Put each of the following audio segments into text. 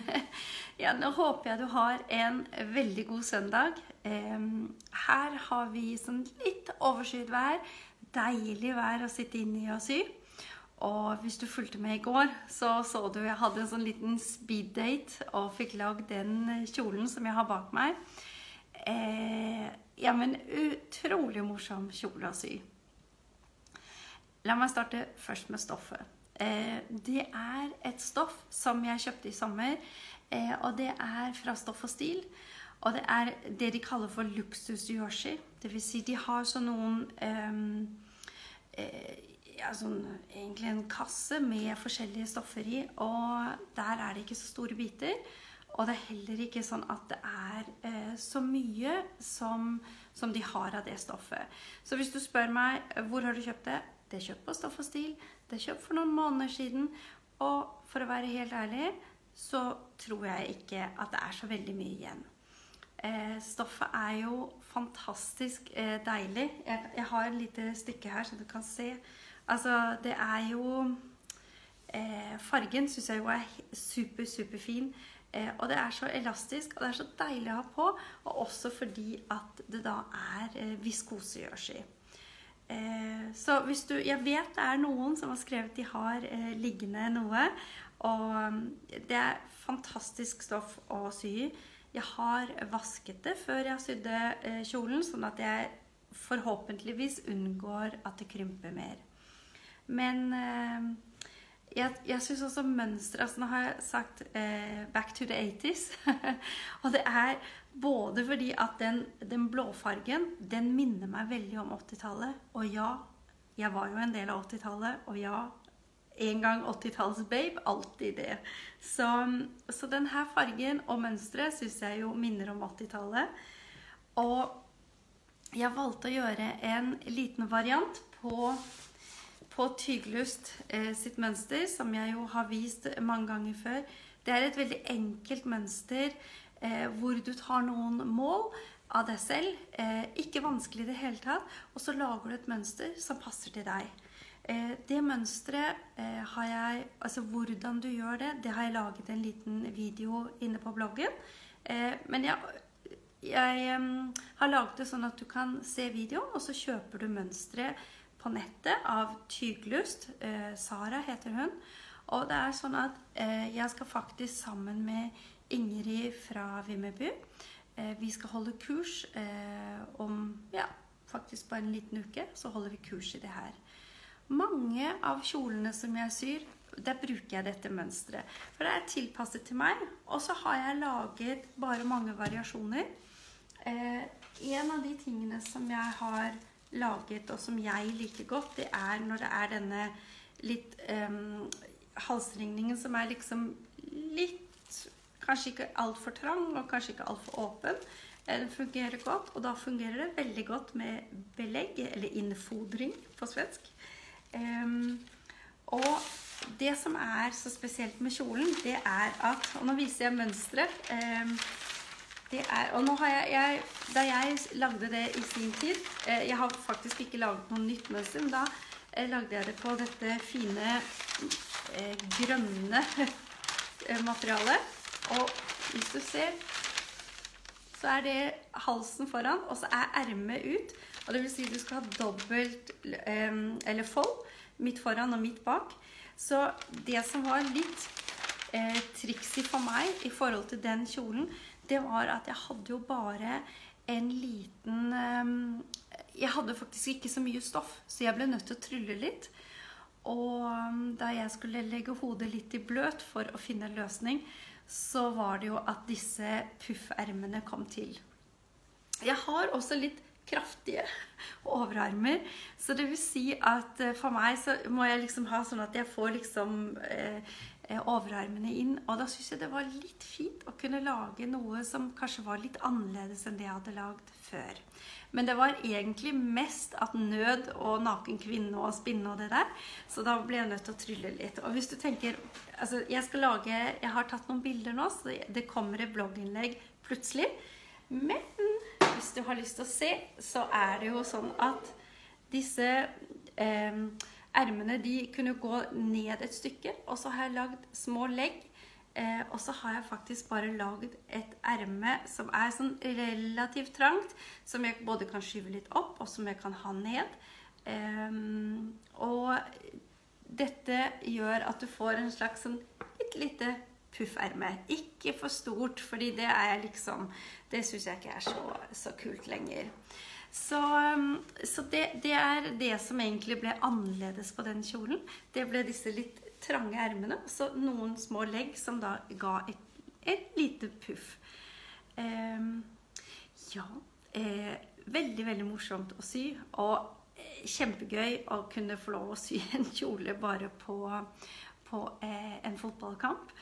ja, nå håper jeg du har en veldig god søndag. Her har vi sånn litt overskyet vær. Deilig vær å sitte inne i og sy. Og hvis du fulgte med i går, så så du jeg hadde en sånn liten speeddate og fikk lagd den kjolen som jeg har bak meg. Eh, ja, men utrolig morsom kjole å sy. La meg starte først med stoffet. Eh, det er et stoff som jeg kjøpte i sommer, eh, og det er fra Stoff og Stil. Og det er det de kaller for luksus yoshi. Det vil si de har sånn noen eh, ja, sånn, egentlig en kasse med forskjellige stoffer i, og der er det ikke så store biter. Og det er heller ikke sånn at det er eh, så mye som, som, de har av det stoffet. Så hvis du spør meg hvor har du kjøpt det, det er kjøpt på Stoff og Stil. Det er kjøpt for noen måneder siden. Og for å være helt ærlig så tror jeg ikke at det er så veldig mye igjen. Eh, stoffet er jo fantastisk eh, deilig. Jeg, har et lite stykke her, så du kan se Altså, det er jo eh, Fargen syns jeg jo er super, superfin. Og det er så elastisk, og det er så deilig å ha på. Og også fordi at det da er viskosegjørs viskosegjørsi. Eh, så hvis du Jeg vet det er noen som har skrevet de har eh, liggende noe. Og mm, det er fantastisk stoff å sy. Jeg har vasket det før jeg sydde eh, kjolen, sånn at jeg forhåpentligvis unngår at det krymper mer. Men jeg, jeg syns også mønsteret altså Nå har jeg sagt eh, 'back to the 80s'. og det er både fordi at den, den blåfargen den minner meg veldig om 80-tallet. Og ja, jeg var jo en del av 80-tallet. Og ja, en gang 80-talls-babe. Alltid det. Så, så denne fargen og mønsteret syns jeg jo minner om 80-tallet. Og jeg valgte å gjøre en liten variant på på Tyglust eh, sitt mønster, som jeg jo har vist mange ganger før. Det er et veldig enkelt mønster eh, hvor du tar noen mål av deg selv. Eh, ikke vanskelig i det hele tatt. Og så lager du et mønster som passer til deg. Eh, det mønsteret eh, har jeg Altså hvordan du gjør det, det har jeg laget en liten video inne på bloggen. Eh, men jeg jeg um, har laget det sånn at du kan se videoen, og så kjøper du mønsteret på nettet av Tyglust. Eh, Sara heter hun. Og det er sånn at eh, jeg skal faktisk sammen med Ingrid fra Vimmerby eh, Vi skal holde kurs eh, om ja, faktisk bare en liten uke. Så holder vi kurs i det her. Mange av kjolene som jeg syr, der bruker jeg dette mønsteret. For det er tilpasset til meg. Og så har jeg laget bare mange variasjoner. Eh, en av de tingene som jeg har laget, og som jeg liker godt, det er når det er denne litt um, halsringningen som er liksom litt Kanskje ikke altfor trang og kanskje ikke altfor åpen. Eh, den fungerer godt, og da fungerer det veldig godt med belegg, eller innfodring på svensk. Um, og det som er så spesielt med kjolen, det er at Og nå viser jeg mønsteret. Um, er, og nå har jeg, jeg, Da jeg lagde det i sin tid eh, Jeg har faktisk ikke laget noe nytt mønster, men da eh, lagde jeg det på dette fine eh, grønne eh, materialet. Og hvis du ser, så er det halsen foran, og så er ermet ut. Og det vil si du skal ha dobbelt eh, eller fold. Midt foran og midt bak. Så det som var litt eh, triksig for meg i forhold til den kjolen, det var at jeg hadde jo bare en liten ehm, Jeg hadde faktisk ikke så mye stoff, så jeg ble nødt til å trylle litt. Og ehm, da jeg skulle legge hodet litt i bløt for å finne en løsning, så var det jo at disse puffermene kom til. Jeg har også litt kraftige overarmer. Så det vil si at eh, for meg så må jeg liksom ha sånn at jeg får liksom eh, Eh, overarmene inn. Og da syns jeg det var litt fint å kunne lage noe som kanskje var litt annerledes enn det jeg hadde lagd før. Men det var egentlig mest at nød og naken kvinne og spinne og det der. Så da ble jeg nødt til å trylle litt. Og hvis du tenker Altså, jeg skal lage Jeg har tatt noen bilder nå, så det kommer et blogginnlegg plutselig. Men hvis du har lyst til å se, så er det jo sånn at disse eh, Ermene kunne gå ned et stykke, og så har jeg lagd små legg Eh, og så har jeg faktisk bare lagd et erme som er sånn relativt trangt, som jeg både kan skyve litt opp, og som jeg kan ha ned. Eh, og dette gjør at du får en slags sånn litt lite pufferme. Ikke for stort, fordi det er liksom Det syns jeg ikke er så, så kult lenger. Så, så det, det, er det som egentlig ble annerledes på den kjolen. Det ble disse litt trange ermene, så noen små legg som da ga et, et lite puff. Eh, ja eh, Veldig, veldig morsomt å sy. Og eh, kjempegøy å kunne få lov å sy en kjole bare på, på eh, en fotballkamp.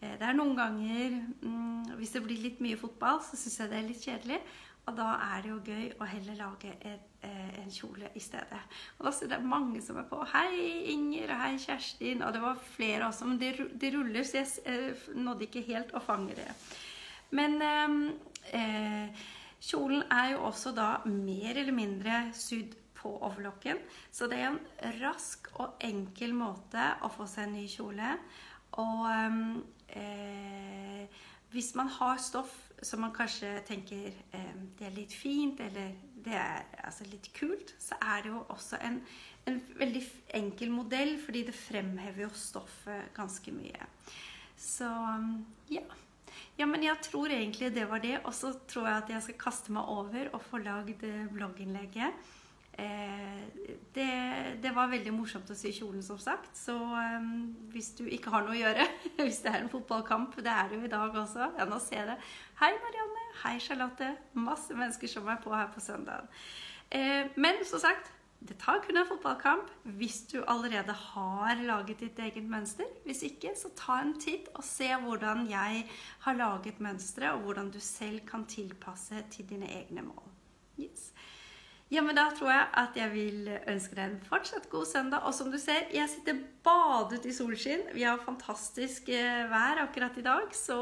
Eh, det er noen ganger mm, Hvis det blir litt mye fotball, så syns jeg det er litt kjedelig. Og da er det jo gøy å heller lage et, eh, en kjole i stedet. Og da ser det mange som er på. Hei, Inger, og hei, Kjerstin. Og det var flere også, men de, ruller, så jeg eh, nådde ikke helt å fange det. Men eh, kjolen er jo også da mer eller mindre sydd på overlocken, Så det er en rask og enkel måte å få seg en ny kjole. Og eh, hvis man har stoff som man kanskje tenker eh, det er litt fint, eller det er altså, litt kult, så er det jo også en, en, veldig enkel modell, fordi det fremhever jo stoffet ganske mye. Så ja. Ja, men jeg tror egentlig det var det. Og så tror jeg at jeg skal kaste meg over og få lagd blogginnlegget. Eh, det, det, var veldig morsomt å sy kjolen, som sagt. Så um, hvis du ikke har noe å gjøre, hvis det er en fotballkamp Det er det jo i dag også. Ja, nå ser det. Hei, Marianne. Hei, Charlotte. Masse mennesker som er på her på søndagen. Men som sagt, det tar kun en fotballkamp hvis du allerede har laget ditt eget mønster. Hvis ikke, så ta en titt og se hvordan jeg har laget mønsteret, og hvordan du selv kan tilpasse til dine egne mål. Yes. Ja, men da tror jeg at jeg vil ønske deg en fortsatt god søndag. Og som du ser, jeg sitter badet i solskinn. Vi har fantastisk eh, vær akkurat i dag, så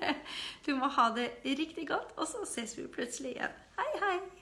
du må ha det riktig godt. Og så ses vi plutselig igjen. Hei, hei!